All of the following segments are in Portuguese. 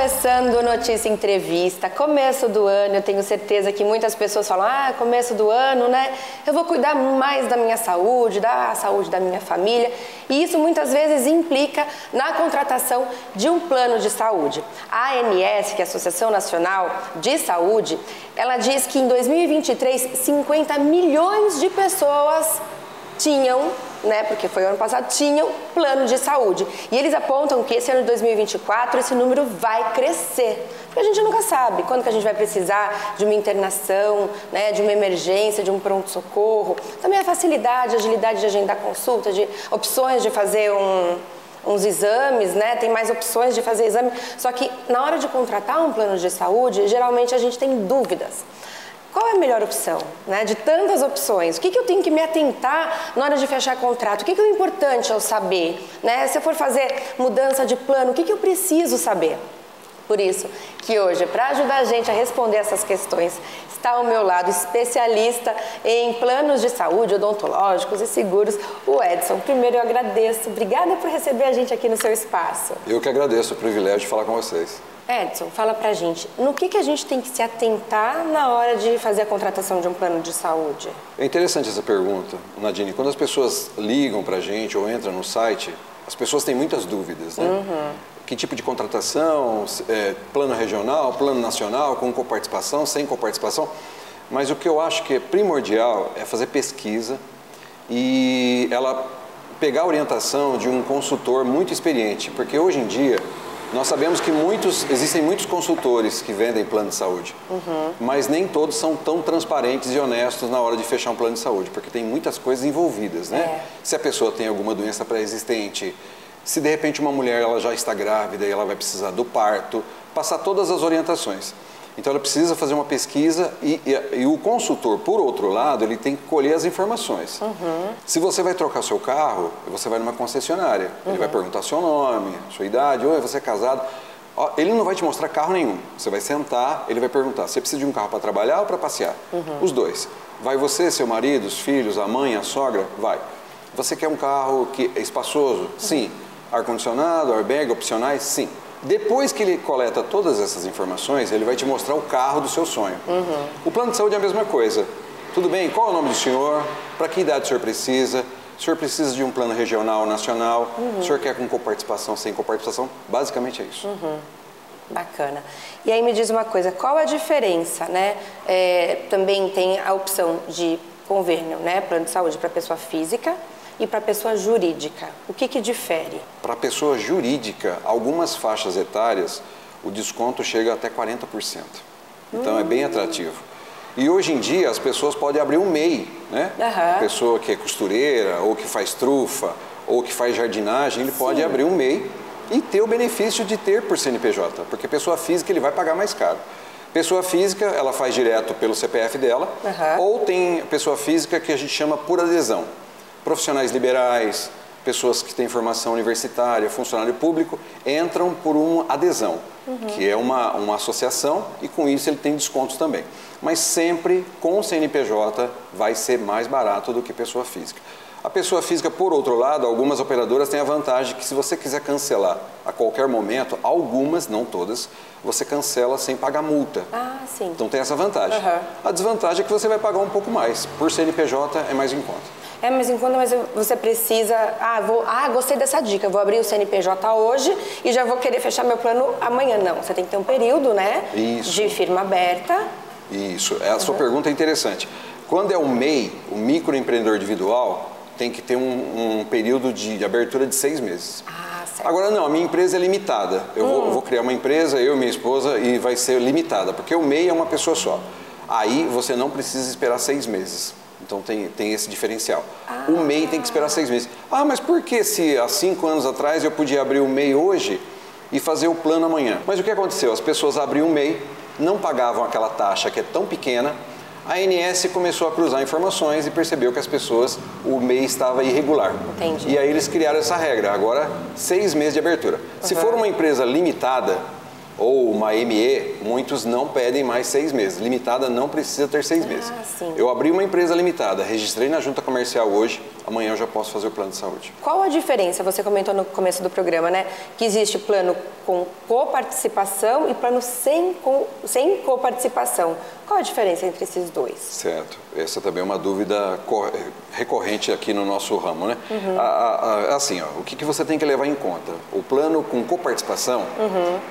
começando Notícia Entrevista, começo do ano. Eu tenho certeza que muitas pessoas falam: ah, começo do ano, né? Eu vou cuidar mais da minha saúde, da saúde da minha família. E isso muitas vezes implica na contratação de um plano de saúde. A ANS, que é a Associação Nacional de Saúde, ela diz que em 2023, 50 milhões de pessoas tinham né, porque foi ano passado, tinham plano de saúde. E eles apontam que esse ano de 2024 esse número vai crescer. Porque a gente nunca sabe quando que a gente vai precisar de uma internação, né, de uma emergência, de um pronto-socorro. Também a facilidade, a agilidade de agendar consulta, de opções de fazer um, uns exames, né? Tem mais opções de fazer exame. Só que na hora de contratar um plano de saúde, geralmente a gente tem dúvidas. Qual é a melhor opção? Né? De tantas opções, o que, que eu tenho que me atentar na hora de fechar contrato? O que, que é importante eu saber? Né? Se eu for fazer mudança de plano, o que, que eu preciso saber? Por isso que hoje, para ajudar a gente a responder essas questões, está ao meu lado especialista em planos de saúde, odontológicos e seguros, o Edson. Primeiro eu agradeço, obrigada por receber a gente aqui no seu espaço. Eu que agradeço o privilégio de falar com vocês. Edson, fala pra gente, no que, que a gente tem que se atentar na hora de fazer a contratação de um plano de saúde? É interessante essa pergunta, Nadine. Quando as pessoas ligam pra gente ou entram no site, as pessoas têm muitas dúvidas, né? Uhum. Que tipo de contratação, é, plano regional, plano nacional, com coparticipação, sem coparticipação. Mas o que eu acho que é primordial é fazer pesquisa e ela pegar a orientação de um consultor muito experiente, porque hoje em dia nós sabemos que muitos, existem muitos consultores que vendem plano de saúde, uhum. mas nem todos são tão transparentes e honestos na hora de fechar um plano de saúde, porque tem muitas coisas envolvidas, né? É. Se a pessoa tem alguma doença pré-existente, se de repente uma mulher ela já está grávida e ela vai precisar do parto, passar todas as orientações. Então ela precisa fazer uma pesquisa e, e, e, o consultor, por outro lado, ele tem que colher as informações. Uhum. Se você vai trocar seu carro, você vai numa concessionária. Uhum. Ele vai uhum. perguntar seu nome, sua idade, oi, você é casado. Ele não vai te mostrar carro nenhum. Você vai sentar, ele vai perguntar: você precisa de um carro para trabalhar ou para passear? Uhum. Os dois. Vai você, seu marido, os filhos, a mãe, a sogra? Vai. Você quer um carro que é espaçoso? Sim. Ar-condicionado, airbag, opcionais? Sim. Depois que ele coleta todas essas informações, ele vai te mostrar o carro do seu sonho. Uhum. O plano de saúde é a mesma coisa. Tudo bem, qual é o nome do senhor? Para que idade o senhor precisa? O senhor precisa de um plano regional, nacional? Uhum. O senhor quer com coparticipação, sem coparticipação? Basicamente é isso. Uhum. Bacana. E aí me diz uma coisa, qual a diferença, né? É, também tem a opção de convênio, né? Plano de saúde para pessoa física e para a pessoa jurídica? O que, que difere? Para a pessoa jurídica, algumas faixas etárias, o desconto chega até 40%. Então hum. é bem atrativo. E hoje em dia as pessoas podem abrir um MEI, né? Uhum. Pessoa que é costureira, ou que faz trufa, ou que faz jardinagem, ele Sim. pode abrir um MEI e ter o benefício de ter por CNPJ, porque pessoa física ele vai pagar mais caro. Pessoa física, ela faz direto pelo CPF dela, uhum. ou tem pessoa física que a gente chama por adesão profissionais liberais, pessoas que têm formação universitária, funcionário público, entram por uma adesão, uhum. que é uma, uma associação e com isso ele tem descontos também. Mas sempre com o CNPJ vai ser mais barato do que pessoa física. A pessoa física, por outro lado, algumas operadoras têm a vantagem que se você quiser cancelar a qualquer momento, algumas, não todas, você cancela sem pagar multa. Ah, sim. Então tem essa vantagem. Uhum. A desvantagem é que você vai pagar um pouco mais. Por CNPJ é mais em conta. É, mas enquanto mas você precisa. Ah, vou, ah, gostei dessa dica, vou abrir o CNPJ hoje e já vou querer fechar meu plano amanhã. Não, você tem que ter um período, né? Isso. De firma aberta. Isso. A sua uhum. pergunta é interessante. Quando é o MEI, o microempreendedor individual, tem que ter um, um período de, de, abertura de seis meses. Ah, certo. Agora não, a minha empresa é limitada. Eu hum. vou, vou criar uma empresa, eu e minha esposa, e vai ser limitada, porque o MEI é uma pessoa só. Aí você não precisa esperar seis meses. Então tem, tem esse diferencial. Ah. O MEI tem que esperar seis meses. Ah, mas por que se há cinco anos atrás eu podia abrir o MEI hoje e fazer o plano amanhã? Mas o que aconteceu? As pessoas abriam o MEI, não pagavam aquela taxa que é tão pequena, a ANS começou a cruzar informações e percebeu que as pessoas, o MEI estava irregular. Entendi. E aí eles criaram essa regra, agora seis meses de abertura. Uhum. Se for uma empresa limitada, ou uma ME, muitos não pedem mais seis meses. Limitada não precisa ter seis Ah, meses. sim. Eu abri uma empresa limitada, registrei na junta comercial hoje, amanhã eu já posso fazer o plano de saúde. Qual a diferença? Você comentou no começo do programa, né? Que existe plano com coparticipação e plano sem, com, sem coparticipação. Qual a diferença entre esses dois? Certo. Essa também é uma dúvida cor- recorrente aqui no nosso ramo, né? Uhum. A- a- a- assim, ó, o que, que você tem que levar em conta? O plano com coparticipação,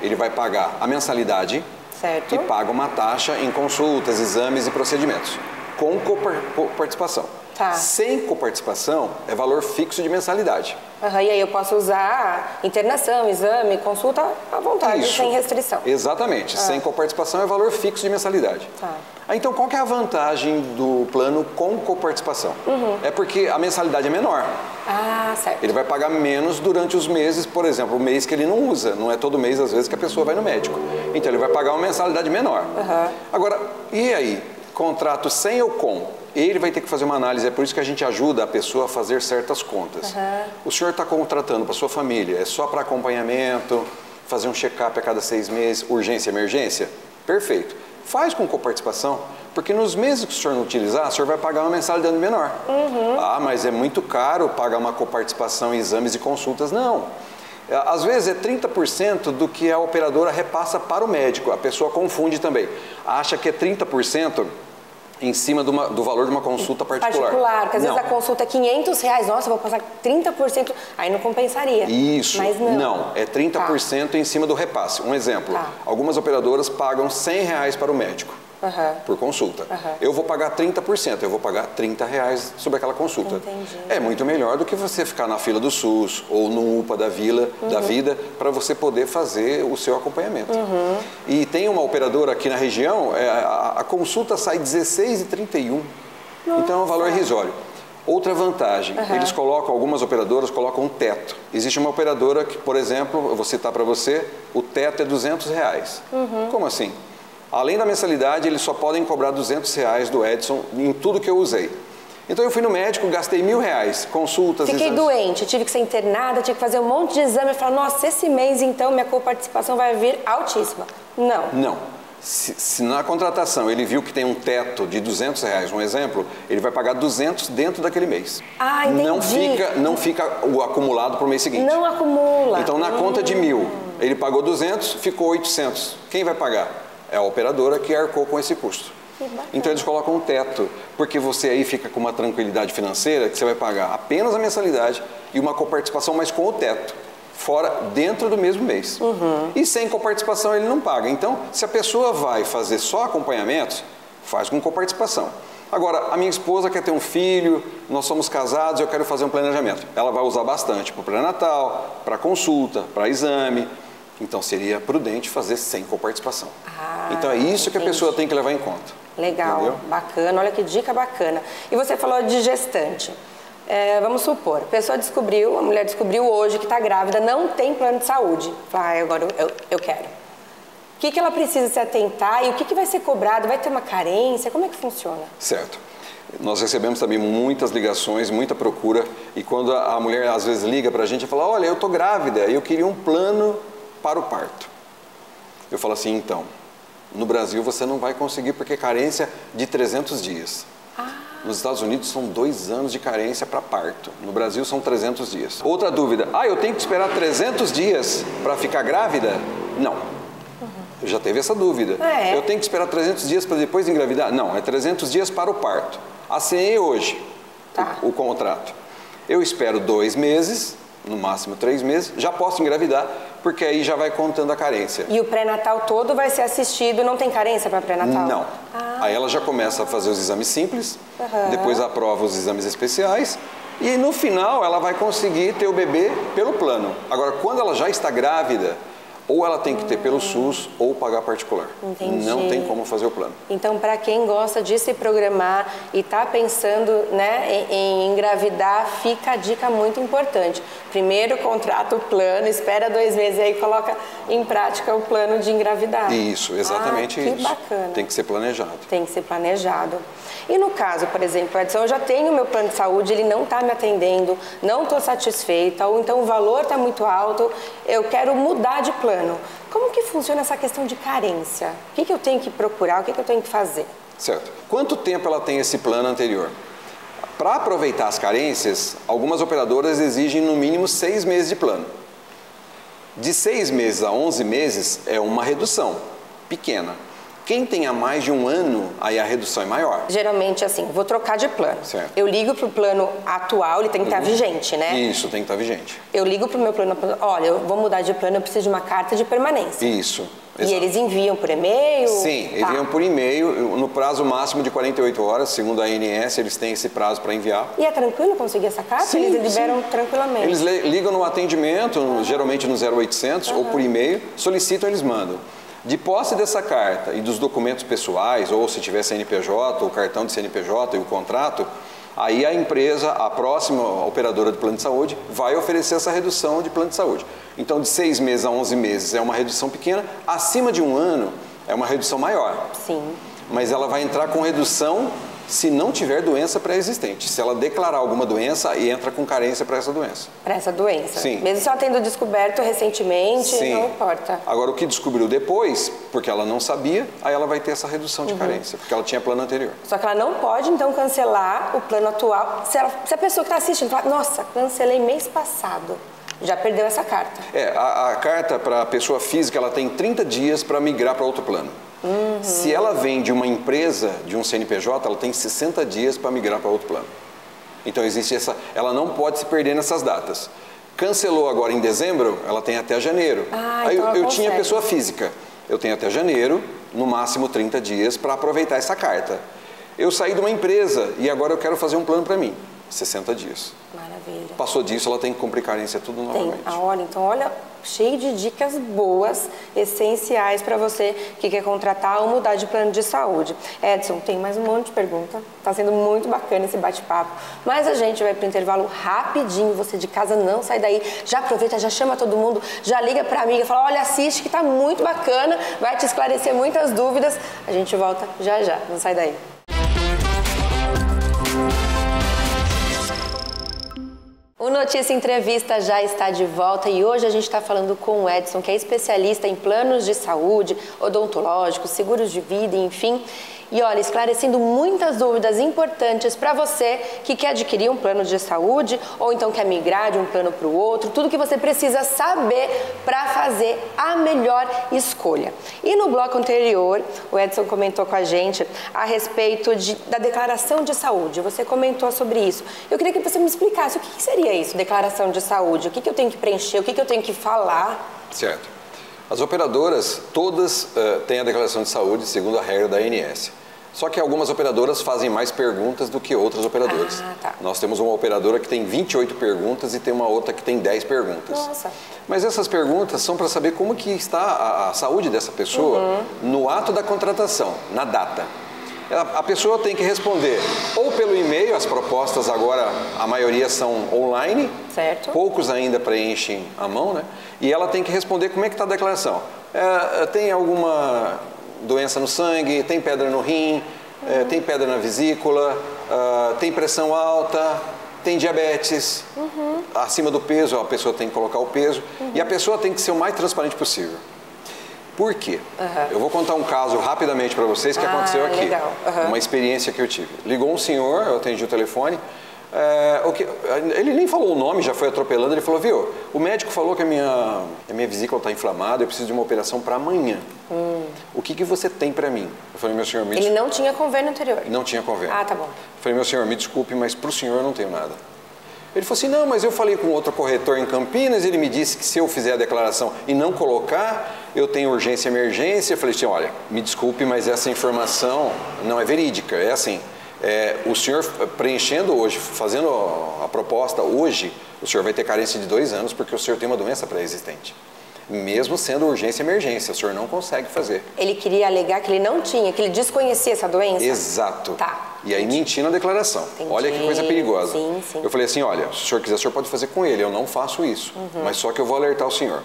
ele vai pagar a mensalidade Uhum. Certo. e paga uma taxa em consultas, exames e procedimentos. Com copar- coparticipação. Tá. Sem coparticipação, é valor fixo de mensalidade. Aham, e aí eu posso usar internação, exame, consulta à vontade, Isso. sem restrição. Exatamente. Sem coparticipação é valor fixo de mensalidade. Tá. Ah, Então, qual que é a vantagem do plano com coparticipação? Uhum. É porque a mensalidade é menor. Ah, certo. Ele vai pagar menos durante os meses, por exemplo, o mês que ele não usa. Não é todo mês, às vezes, que a pessoa vai no médico. Então, ele vai pagar uma mensalidade menor. Agora, e aí? Contrato sem ou com? Ele vai ter que fazer uma análise, é por isso que a gente ajuda a pessoa a fazer certas contas. O senhor está contratando para sua família, é só para acompanhamento, fazer um check-up a cada seis meses, urgência emergência? Perfeito. Faz com coparticipação, porque nos meses que o senhor não utilizar, o senhor vai pagar uma mensalidade menor. Ah, mas é muito caro pagar uma coparticipação em exames e consultas. Não. Às vezes é 30% do que a operadora repassa para o médico. A pessoa confunde também. Acha que é 30% em cima uma- do valor de uma consulta particular. Particular, porque às Não. vezes a consulta é 500 reais, nossa, vou passar 30%, aí não compensaria. Isso. Mas não. é 30% em cima do repasse. Um exemplo. Tá. Algumas operadoras pagam 100 reais para o médico. Aham. Por consulta. Aham. Eu vou pagar 30%, eu vou pagar 30 reais sobre aquela consulta. Entendi. É muito melhor do que você ficar na fila do SUS ou no UPA da vila, Uhum. da vida, para você poder fazer o seu acompanhamento. Uhum. E tem uma operadora aqui na região, é, a, consulta sai 16,31. Então é um valor irrisório. Outra vantagem, eles colocam, algumas operadoras colocam um teto. Existe uma operadora que, por exemplo, eu vou citar para você, o teto é 200 reais. Uhum. Como assim? Além da mensalidade, eles só podem cobrar 200 reais do Edson em tudo que eu usei. Então eu fui no médico, gastei mil reais, consultas, Fiquei exames. doente, tive que ser internada, tive que fazer um monte de exame. Eu falei, nossa, esse mês então minha coparticipação vai vir altíssima. Não. Não. Se, se na contratação ele viu que tem um teto de 200 reais, um exemplo, ele vai pagar 200 dentro daquele mês. Ah, Não entendi. fica, não fica o acumulado para o mês seguinte. Não acumula. Então, na conta de mil, ele pagou 200, ficou 800. Quem vai pagar? É a operadora que arcou com esse custo. Então, eles colocam um teto, porque você aí fica com uma tranquilidade financeira que você vai pagar apenas a mensalidade e uma coparticipação, mas com o teto. Fora, dentro do mesmo mês. Uhum. E sem coparticipação ele não paga. Então, se a pessoa vai fazer só acompanhamentos, faz com coparticipação. Agora, a minha esposa quer ter um filho, nós somos casados, eu quero fazer um planejamento. Ela vai usar bastante para o pré-natal, para consulta, para exame. Então, seria prudente fazer sem coparticipação. Ah, então, é isso que a entendi. pessoa tem que levar em conta. Legal, Entendeu? bacana, olha que dica bacana. E você falou de gestante. É, vamos supor, a pessoa descobriu, a mulher descobriu hoje que está grávida, não tem plano de saúde. Fala, ah, agora eu, eu quero. O que, que ela precisa se atentar e o que, que vai ser cobrado? Vai ter uma carência? Como é que funciona? Certo. Nós recebemos também muitas ligações, muita procura, e quando a mulher às vezes liga para a gente e fala: Olha, eu estou grávida e eu queria um plano para o parto. Eu falo assim: então, no Brasil você não vai conseguir porque é carência de 300 dias. Nos Estados Unidos são dois anos de carência para parto. No Brasil são 300 dias. Outra dúvida: ah, eu tenho que esperar 300 dias para ficar grávida? Não. Eu já teve essa dúvida. Ah, é? Eu tenho que esperar 300 dias para depois engravidar? Não, é 300 dias para o parto. Assinei hoje Tá. o, o contrato. Eu espero dois meses, no máximo três meses, já posso engravidar, porque aí já vai contando a carência. E o pré-natal todo vai ser assistido, não tem carência para pré-natal? Não. Ah. Aí ela já começa a fazer os exames simples, Aham. depois aprova os exames especiais e no final ela vai conseguir ter o bebê pelo plano. Agora, quando ela já está grávida, ou ela tem que ter pelo SUS ou pagar particular. Entendi. Não tem como fazer o plano. Então, para quem gosta de se programar e está pensando né, em, engravidar, fica a dica muito importante. Primeiro, contrata o plano, espera dois meses e aí coloca em prática o plano de engravidar. Isso, exatamente ah, que isso. bacana. Tem que ser planejado. Tem que ser planejado. E no caso, por exemplo, Edson, eu já tenho meu plano de saúde, ele não está me atendendo, não estou satisfeita, ou então o valor está muito alto, eu quero mudar de plano. Plano, como que funciona essa questão de carência? O que, que eu tenho que procurar, o que, que eu tenho que fazer? Certo. Quanto tempo ela tem esse plano anterior? Para aproveitar as carências, algumas operadoras exigem no mínimo seis meses de plano. De seis meses a 11 meses é uma redução pequena. Quem tem há mais de um ano, aí a redução é maior. Geralmente, assim, vou trocar de plano. Certo. Eu ligo para o plano atual, ele tem que estar vigente, né? Isso, tem que estar vigente. Eu ligo para o meu plano, olha, eu vou mudar de plano, eu preciso de uma carta de permanência. Isso. E exato. eles enviam por e-mail? Sim, Tá. enviam por e-mail, no prazo máximo de 48 horas, segundo a ANS, eles têm esse prazo para enviar. E é tranquilo conseguir essa carta? Sim, eles liberam sim. tranquilamente. Eles le- ligam no atendimento, geralmente no 0800 ou por e-mail, solicitam, eles mandam. De posse dessa carta e dos documentos pessoais, ou se tiver CNPJ, o cartão de CNPJ e o contrato, aí a empresa, a próxima operadora de plano de saúde, vai oferecer essa redução de plano de saúde. Então, de seis meses a 11 meses é uma redução pequena, acima de um ano é uma redução maior. Sim. Mas ela vai entrar com redução se não tiver doença pré-existente. Se ela declarar alguma doença, aí entra com carência para essa doença. Para essa doença. Sim. Mesmo se ela tendo descoberto recentemente, não importa. Agora, o que descobriu depois, porque ela não sabia, aí ela vai ter essa redução Uhum. de carência, porque ela tinha plano anterior. Só que ela não pode, então, cancelar o plano atual. Se, ela- se a pessoa que está assistindo fala, nossa, cancelei mês passado, já perdeu essa carta. É, a, a carta para a pessoa física, ela tem 30 dias para migrar para outro plano. Uhum. Se ela vem de uma empresa, de um CNPJ, ela tem 60 dias para migrar para outro plano. Então existe essa, ela não pode se perder nessas datas. Cancelou agora em dezembro, ela tem até janeiro. Ah, Aí então eu, eu tinha pessoa física, eu tenho até janeiro, no máximo 30 dias para aproveitar essa carta. Eu saí de uma empresa e agora eu quero fazer um plano para mim, 60 dias. Maravilha. Passou disso, ela tem que cumprir carência tudo Tem novamente. a hora, então olha, cheio de dicas boas, essenciais para você que quer contratar ou mudar de plano de saúde. Edson, tem mais um monte de pergunta. Tá sendo muito bacana esse bate-papo. Mas a gente vai para intervalo rapidinho. Você de casa não sai daí. Já aproveita, já chama todo mundo, já liga para amiga, fala: "Olha, assiste que tá muito bacana, vai te esclarecer muitas dúvidas". A gente volta já já. Não sai daí. O Notícia Entrevista já está de volta e hoje a gente está falando com o Edson, que é especialista em planos de saúde, odontológicos, seguros de vida, enfim. E olha, esclarecendo muitas dúvidas importantes para você que quer adquirir um plano de saúde ou então quer migrar de um plano para o outro, tudo que você precisa saber para fazer a melhor escolha. E no bloco anterior, o Edson comentou com a gente a respeito de, da declaração de saúde. Você comentou sobre isso. Eu queria que você me explicasse o que, que seria isso, declaração de saúde. O que, que eu tenho que preencher, o que, que eu tenho que falar. Certo. As operadoras, todas eh, têm a declaração de saúde segundo a regra da ANS. Só que algumas operadoras fazem mais perguntas do que outras operadoras. Ah, tá. Nós temos uma operadora que tem 28 perguntas e tem uma outra que tem 10 perguntas. Nossa. Mas essas perguntas são para saber como que está a, a saúde dessa pessoa Uhum. no ato da contratação, na data. A pessoa tem que responder ou pelo e-mail, as propostas agora, a maioria são online, Certo. poucos ainda preenchem a mão, né? E ela tem que responder como é que está a declaração. É, tem alguma doença no sangue, tem pedra no rim, é, tem pedra na vesícula, ah, tem pressão alta, tem diabetes, acima do peso, a pessoa tem que colocar o peso. E a pessoa tem que ser o mais transparente possível. Por quê? Eu vou contar um caso rapidamente para vocês que Ah, aconteceu aqui. legal. Aham. Uma experiência que eu tive. Ligou um senhor, eu atendi o telefone. é, o que, ele nem falou o nome, já foi atropelando. Ele falou: Viu, o médico falou que a minha, a minha vesícula está inflamada, eu preciso de uma operação para amanhã. O que, que você tem para mim? Eu falei: Meu senhor, me Hum. Ele não tinha convênio anterior. não tinha convênio. Ah, tá bom. Eu falei, meu senhor, me desculpe, mas para o senhor eu não tenho nada. Ele falou assim, não, mas eu falei com outro corretor em Campinas, ele me disse que se eu fizer a declaração e não colocar, eu tenho urgência emergência. Eu falei assim, olha, me desculpe, mas essa informação não é verídica. É assim, é, o senhor preenchendo hoje, fazendo a proposta hoje, o senhor vai ter carência de dois anos porque o senhor tem uma doença pré-existente. Mesmo sendo urgência e emergência, o senhor não consegue fazer. Ele queria alegar que ele não tinha, que ele desconhecia essa doença? Exato. Tá. E aí mentindo a declaração. Entendi. Olha que coisa perigosa. Sim, sim. Eu falei assim, olha, se o senhor quiser, o senhor pode fazer com ele. Eu não faço isso. Uhum. Mas só que eu vou alertar o senhor.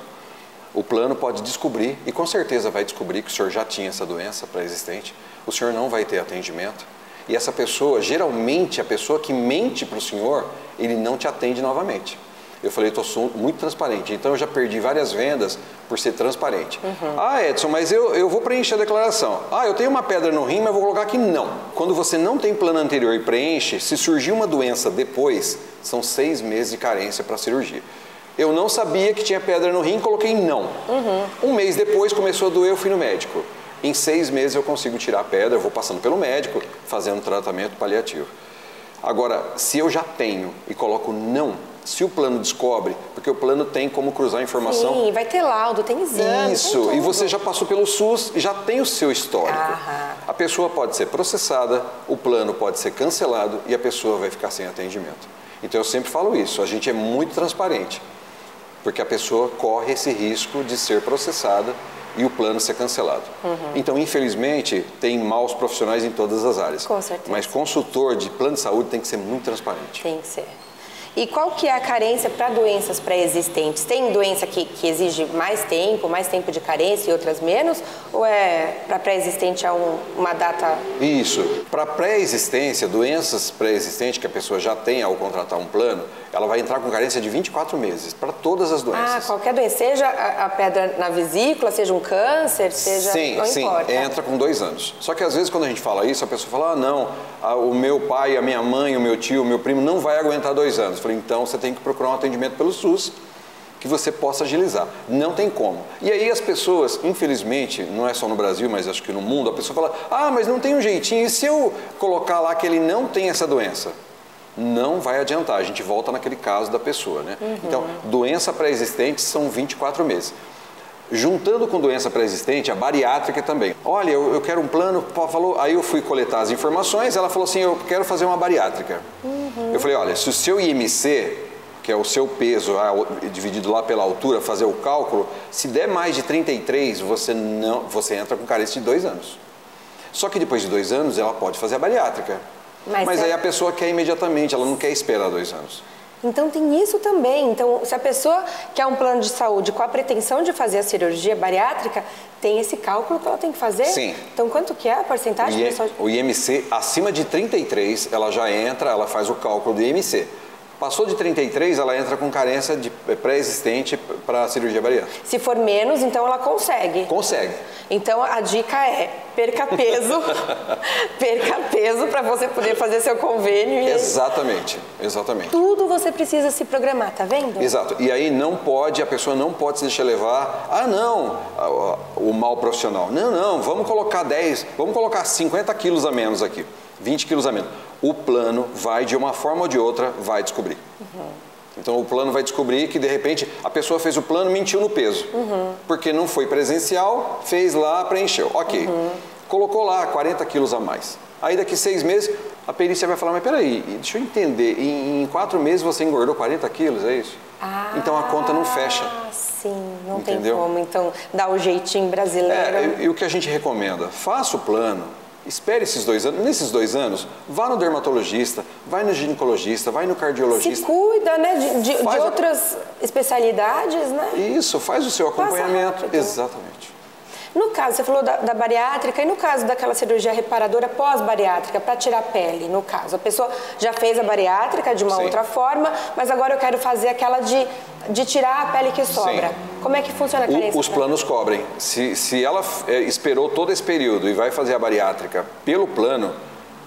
O plano pode descobrir, e com certeza vai descobrir que o senhor já tinha essa doença pré-existente. O senhor não vai ter atendimento. E essa pessoa, geralmente a pessoa que mente para o senhor, ele não te atende novamente. Eu falei, estou muito transparente. Então eu já perdi várias vendas por ser transparente. Uhum. Ah, Edson, mas eu, eu vou preencher a declaração. Ah, eu tenho uma pedra no rim, mas vou colocar que não. Quando você não tem plano anterior e preenche, se surgir uma doença depois, são seis meses de carência para a cirurgia. Eu não sabia que tinha pedra no rim, coloquei não. Uhum. Um mês depois começou a doer, eu fui no médico. Em seis meses eu consigo tirar a pedra, eu vou passando pelo médico, fazendo tratamento paliativo. Agora, se eu já tenho e coloco não, se o plano descobre, porque o plano tem como cruzar a informação. Sim, vai ter laudo, tem exame. Isso, e você já passou pelo SUS, já tem o seu histórico. Aham. A pessoa pode ser processada, o plano pode ser cancelado e a pessoa vai ficar sem atendimento. Então eu sempre falo isso, a gente é muito transparente, porque a pessoa corre esse risco de ser processada e o plano ser cancelado. Uhum. Então, infelizmente, tem maus profissionais em todas as áreas. Com certeza. Mas consultor de plano de saúde tem que ser muito transparente. Tem que ser. E qual que é a carência para doenças pré-existentes? Tem doença que, que exige mais tempo, mais tempo de carência e outras menos? Ou é para pré-existente é um, uma data... Isso. Para pré-existência, doenças pré-existentes que a pessoa já tem ao contratar um plano, ela vai entrar com carência de 24 meses para todas as doenças. Ah, qualquer doença, seja a, a pedra na vesícula, seja um câncer, seja. Sim, não sim, importa. entra com dois anos. Só que às vezes quando a gente fala isso, a pessoa fala: ah, não, a, o meu pai, a minha mãe, o meu tio, o meu primo não vai aguentar dois anos. Eu falei: então você tem que procurar um atendimento pelo SUS que você possa agilizar. Não tem como. E aí as pessoas, infelizmente, não é só no Brasil, mas acho que no mundo, a pessoa fala: ah, mas não tem um jeitinho. E se eu colocar lá que ele não tem essa doença? Não vai adiantar. A gente volta naquele caso da pessoa, né? Uhum. Então, doença pré-existente são 24 meses. Juntando com doença pré-existente, a bariátrica também. Olha, eu, eu, quero um plano, falou, aí eu fui coletar as informações, ela falou assim, eu quero fazer uma bariátrica. Uhum. Eu falei, olha, se o seu IMC, que é o seu peso dividido lá pela altura, fazer o cálculo, se der mais de 33, você, não, você entra com carência de dois anos. Só que depois de dois anos, ela pode fazer a bariátrica. Mas, Mas é... aí a pessoa quer imediatamente, ela não quer esperar dois anos. Então tem isso também. Então, se a pessoa quer um plano de saúde com a pretensão de fazer a cirurgia bariátrica, tem esse cálculo que ela tem que fazer? Sim. Então, quanto que é a porcentagem? O, pessoal... o IMC, acima de 33, ela já entra, ela faz o cálculo do IMC. Passou de 33, ela entra com carência de pré-existente para a cirurgia bariátrica. Se for menos, então ela consegue. Consegue. Então a dica é perca peso, perca peso para você poder fazer seu convênio. E... Exatamente, exatamente. Tudo você precisa se programar, tá vendo? Exato. E aí não pode, a pessoa não pode se deixar levar, ah não, o mal profissional. Não, não, vamos colocar 10, vamos colocar 50 quilos a menos aqui, 20 quilos a menos o plano vai, de uma forma ou de outra, vai descobrir. Uhum. Então o plano vai descobrir que de repente a pessoa fez o plano mentiu no peso. Uhum. Porque não foi presencial, fez lá, preencheu. Ok. Uhum. Colocou lá 40 quilos a mais. Aí daqui seis meses a perícia vai falar, mas peraí, deixa eu entender, em, em quatro meses você engordou 40 quilos, é isso? Ah, então a conta não fecha. Sim, não Entendeu? tem como. Então dá o jeitinho brasileiro. É, e, e o que a gente recomenda? Faça o plano, Espere esses dois anos. Nesses dois anos, vá no dermatologista, vai no ginecologista, vai no cardiologista. Se cuida, né? De, de, de outras a... especialidades, né? Isso, faz o seu acompanhamento. Exatamente. No caso, você falou da, da, bariátrica, e no caso daquela cirurgia reparadora pós-bariátrica, para tirar a pele, no caso, a pessoa já fez a bariátrica de uma Sim. outra forma, mas agora eu quero fazer aquela de, de tirar a pele que sobra. Sim. Como é que funciona a carência? os planos cobrem. Se, se ela é, esperou todo esse período e vai fazer a bariátrica pelo plano,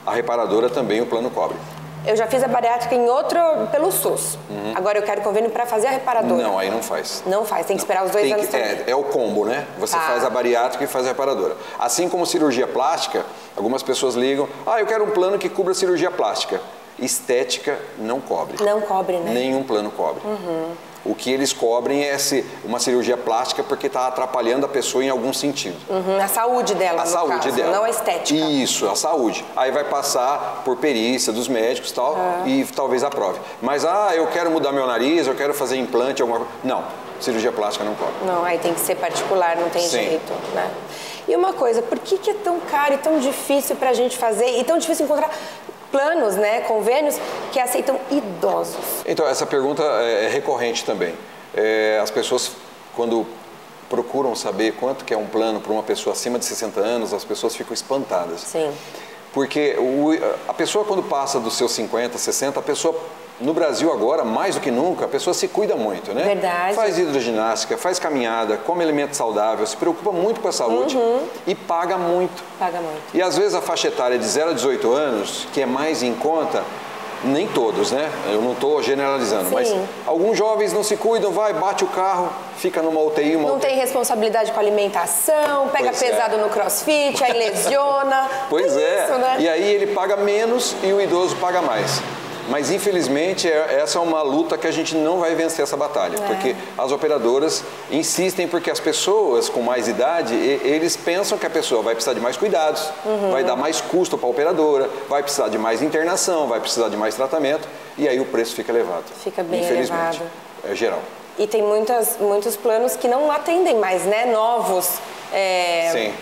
a reparadora também o plano cobre. Eu já fiz a bariátrica em outro, pelo SUS. Uhum. Agora eu quero convênio para fazer a reparadora. Não, aí não faz. Não faz, tem que esperar os dois tem anos que, é, é, o combo, né? Você tá. faz a bariátrica e faz a reparadora. Assim como cirurgia plástica, algumas pessoas ligam, ah, eu quero um plano que cubra cirurgia plástica. Estética não cobre. Não cobre, né? Nenhum plano cobre. Uhum. O que eles cobrem é uma cirurgia plástica porque está atrapalhando a pessoa em algum sentido. Uhum, a saúde dela, a saúde caso, dela. não a estética. Isso, a saúde. Aí vai passar por perícia dos médicos tal, uhum. e talvez aprove. Mas, ah, eu quero mudar meu nariz, eu quero fazer implante, alguma coisa. Não, cirurgia plástica não cobre. Não, aí tem que ser particular, não tem Sim. jeito, né? E uma coisa, por que, que é tão caro e tão difícil para a gente fazer e tão difícil encontrar planos, né, convênios que aceitam idosos? Então, essa pergunta é recorrente também. É, as pessoas, quando procuram saber quanto que é um plano para uma pessoa acima de 60 anos, as pessoas ficam espantadas. Sim. Porque o, a pessoa quando passa dos seus 50, 60, a pessoa no Brasil agora, mais do que nunca, a pessoa se cuida muito, né? Verdade. Faz hidroginástica, faz caminhada, come alimento saudável, se preocupa muito com a saúde Uhum. e paga muito. Paga muito. E às vezes a faixa etária de 0 a 18 anos, que é mais em conta, nem todos, né? Eu não estou generalizando, Sim. mas alguns jovens não se cuidam, vai, bate o carro, fica numa UTI, uma Não UTI. tem responsabilidade com a alimentação, pega Pois é. pesado no crossfit, aí lesiona. Pois é. Isso, né? E aí ele paga menos e o idoso paga mais. Mas infelizmente é- essa é uma luta que a gente não vai vencer essa batalha, É. porque as operadoras insistem porque as pessoas com mais idade, e- eles pensam que a pessoa vai precisar de mais cuidados, Uhum. vai dar mais custo para a operadora, vai precisar de mais internação, vai precisar de mais tratamento e aí o preço fica elevado. Fica bem infelizmente. elevado. É geral. E tem muitas, muitos planos que não atendem mais, né? Novos. é, Sim.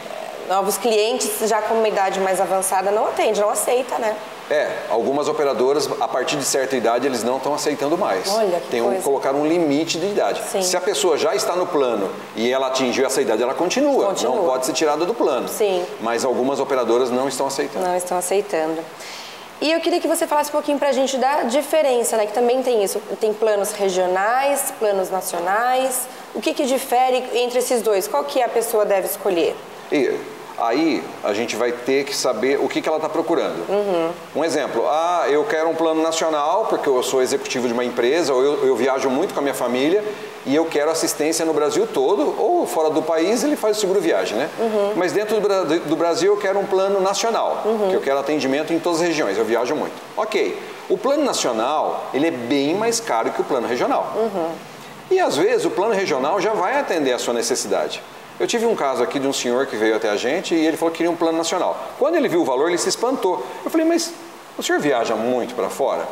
Novos clientes já com uma idade mais avançada não atende, não aceita, né? É, algumas operadoras, a partir de certa idade, eles não estão aceitando mais. Olha que Tem um, coisa. colocar um limite de idade. Sim. Se a pessoa já está no plano e ela atingiu essa idade, ela continua. Continua. Não pode ser tirada do plano. Sim. Mas algumas operadoras não estão aceitando. Não estão aceitando. E eu queria que você falasse um pouquinho pra gente da diferença, né? Que também tem isso. Tem planos regionais, planos nacionais. O que, que difere entre esses dois? Qual que a pessoa deve escolher? E aí a gente vai ter que saber o que, que ela está procurando. Uhum. Um exemplo, ah, eu quero um plano nacional porque eu sou executivo de uma empresa ou eu, eu viajo muito com a minha família e eu quero assistência no Brasil todo ou fora do país ele faz o seguro viagem, né? Uhum. Mas dentro do, do Brasil eu quero um plano nacional, que eu quero atendimento em todas as regiões, eu viajo muito. Ok, o plano nacional ele é bem mais caro que o plano regional. E às vezes o plano regional já vai atender a sua necessidade. Eu tive um caso aqui de um senhor que veio até a gente e ele falou que queria um plano nacional. Quando ele viu o valor, ele se espantou. Eu falei, mas o senhor viaja muito para fora?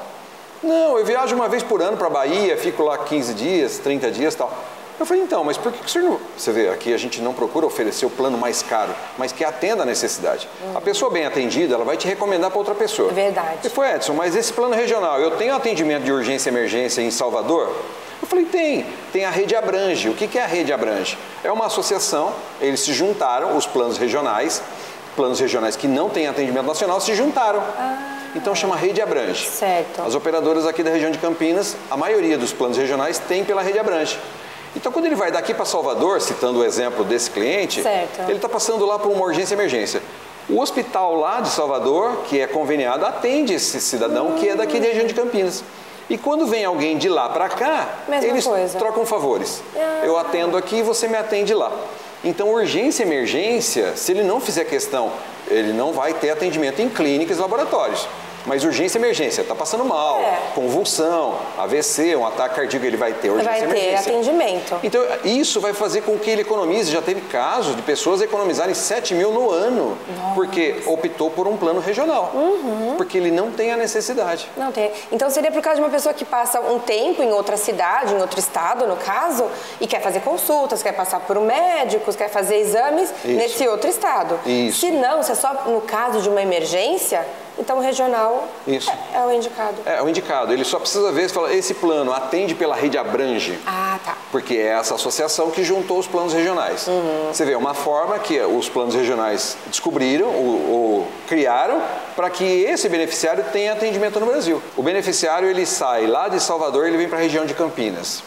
Não, eu viajo uma vez por ano para a Bahia, fico lá 15 dias, 30 dias tal. Eu falei, então, mas por que que o senhor não. Você vê, aqui a gente não procura oferecer o plano mais caro, mas que atenda a necessidade. A pessoa bem atendida, ela vai te recomendar para outra pessoa. É verdade. Ele falou, Edson, mas esse plano regional, eu tenho atendimento de urgência e emergência em Salvador? Eu falei, tem. Tem a Rede Abrange. O que que é a Rede Abrange? É uma associação, eles se juntaram, os planos regionais, planos regionais que não têm atendimento nacional, se juntaram. Então chama Rede Abrange. Certo. As operadoras aqui da região de Campinas, a maioria dos planos regionais tem pela Rede Abrange. Então, quando ele vai daqui para Salvador, citando o exemplo desse cliente, Certo. ele está passando lá por uma urgência e emergência. O hospital lá de Salvador, que é conveniado, atende esse cidadão que é daqui da região de Campinas. E quando vem alguém de lá para cá, Mesma eles coisa. trocam favores. Ah. Eu atendo aqui e você me atende lá. Então, urgência e emergência, se ele não fizer questão, ele não vai ter atendimento em clínicas e laboratórios. Mas urgência e emergência, está passando mal, É. convulsão, AVC, um ataque cardíaco, ele vai ter urgência Vai ter emergência. atendimento. Então, isso vai fazer com que ele economize. Já teve casos de pessoas economizarem 7 mil no ano, porque optou por um plano regional. Uhum. Porque ele não tem a necessidade. Não tem. Então seria por causa de uma pessoa que passa um tempo em outra cidade, em outro estado, no caso, e quer fazer consultas, quer passar por médicos, quer fazer exames Isso. nesse outro estado. Isso. Se não, se é só no caso de uma emergência, então o regional Isso. é, é o indicado. É, o indicado. Ele só precisa ver se fala, esse plano atende pela rede Abrange. Ah, tá. Porque é essa associação que juntou os planos regionais. Uhum. Você vê, uma forma que os planos regionais descobriram ou, ou criaram para que esse beneficiário tenha atendimento no Brasil. O beneficiário ele sai lá de Salvador, ele vem para a região de Campinas.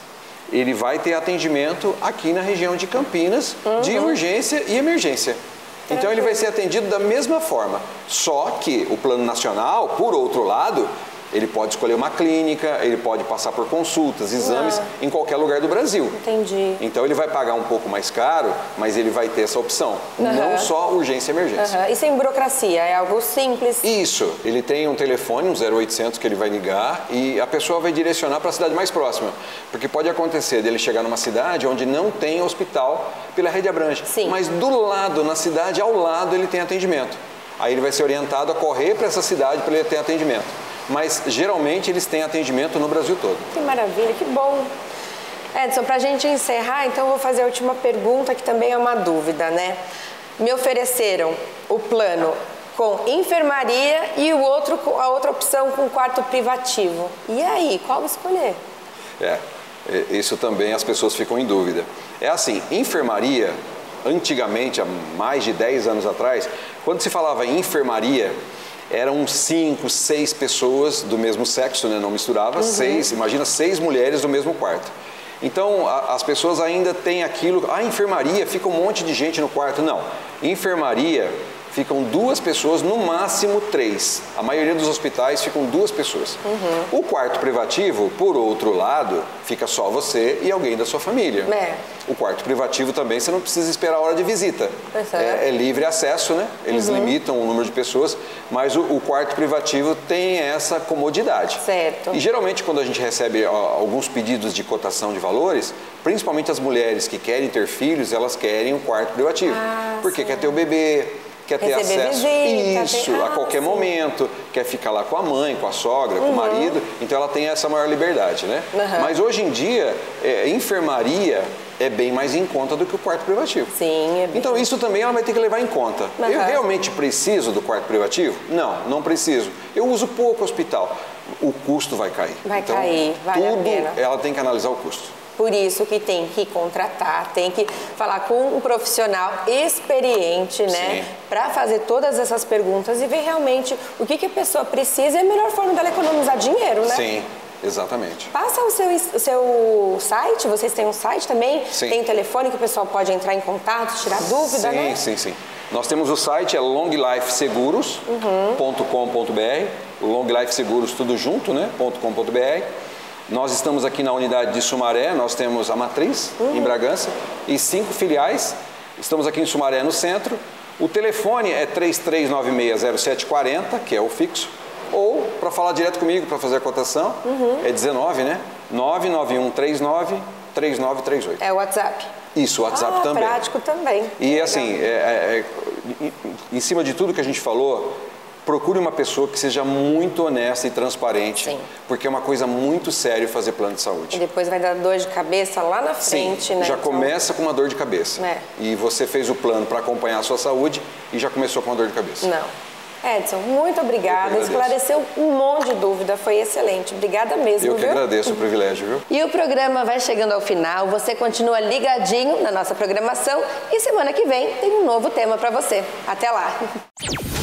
Ele vai ter atendimento aqui na região de Campinas de Uhum. urgência e emergência. Então ele vai ser atendido da mesma forma. Só que o plano nacional, por outro lado, ele pode escolher uma clínica, ele pode passar por consultas, exames em qualquer lugar do Brasil. Entendi. Então ele vai pagar um pouco mais caro, mas ele vai ter essa opção. Aham. Não só urgência e emergência. Aham. E sem burocracia, é algo simples. Isso, ele tem um telefone, um 0800 que ele vai ligar e a pessoa vai direcionar para a cidade mais próxima. Porque pode acontecer dele chegar numa cidade onde não tem hospital pela rede abrange. Sim. Mas do lado, na cidade ao lado, ele tem atendimento. Aí ele vai ser orientado a correr para essa cidade para ele ter atendimento. Mas geralmente eles têm atendimento no Brasil todo. Que maravilha, que bom. Edson, para a gente encerrar, então eu vou fazer a última pergunta, que também é uma dúvida, né? Me ofereceram o plano com enfermaria e o outro, a outra opção com quarto privativo. E aí, qual escolher? É, isso também as pessoas ficam em dúvida. É assim, enfermaria, antigamente, há mais de 10 anos atrás, quando se falava em enfermaria, eram cinco, seis pessoas do mesmo sexo, né? não misturava, uhum. seis, imagina seis mulheres no mesmo quarto. Então, a, as pessoas ainda têm aquilo, a enfermaria, fica um monte de gente no quarto. Não, enfermaria ficam duas pessoas, no máximo três. A maioria dos hospitais ficam duas pessoas. Uhum. O quarto privativo, por outro lado, fica só você e alguém da sua família. É. O quarto privativo também você não precisa esperar a hora de visita. É, é, livre acesso, né? Eles uhum. limitam o número de pessoas, mas o, o, quarto privativo tem essa comodidade. Certo. E geralmente quando a gente recebe ó, alguns pedidos de cotação de valores, principalmente as mulheres que querem ter filhos, elas querem o quarto privativo. Ah, porque sim. quer ter o bebê, quer ter acesso visita, isso tem... ah, a qualquer sim. momento, quer ficar lá com a mãe, com a sogra, uhum. com o uhum. marido, então ela tem essa maior liberdade, né? Uhum. Mas hoje em dia, é, enfermaria é bem mais em conta do que o quarto privativo. Sim, é bem... Então isso também ela vai ter que levar em conta. Uhum. Eu realmente preciso do quarto privativo? Não, não preciso. Eu uso pouco hospital. O custo vai cair. Vai então, cair, vale tudo a pena. ela tem que analisar o custo. Por isso que tem que contratar, tem que falar com um profissional experiente, né? Para fazer todas essas perguntas e ver realmente o que, que a pessoa precisa e a melhor forma dela economizar dinheiro, né? Sim. Exatamente. Passa o seu, o seu site, vocês têm um site também? Sim. Tem um telefone que o pessoal pode entrar em contato, tirar dúvida, sim, né? Sim, sim, sim. Nós temos o site, é longlifeseguros.com.br, uhum. longlifeseguros tudo junto, né? .com.br. Nós estamos aqui na unidade de Sumaré, nós temos a matriz uhum. em Bragança e cinco filiais. Estamos aqui em Sumaré, no centro. O telefone é 33960740, que é o fixo. Ou, para falar direto comigo, para fazer a cotação, uhum. é 19, né? 99139 3938. É o WhatsApp. Isso, o WhatsApp ah, também. prático também. E assim, é, é, é, em cima de tudo que a gente falou, procure uma pessoa que seja muito honesta e transparente, Sim. porque é uma coisa muito séria fazer plano de saúde. E depois vai dar dor de cabeça lá na frente, Sim, né? Já então... começa com uma dor de cabeça. É. E você fez o plano para acompanhar a sua saúde e já começou com uma dor de cabeça. Não. Edson, muito obrigada. Esclareceu um monte de dúvida, foi excelente. Obrigada mesmo. Eu que viu? agradeço o privilégio, viu? E o programa vai chegando ao final. Você continua ligadinho na nossa programação e semana que vem tem um novo tema para você. Até lá.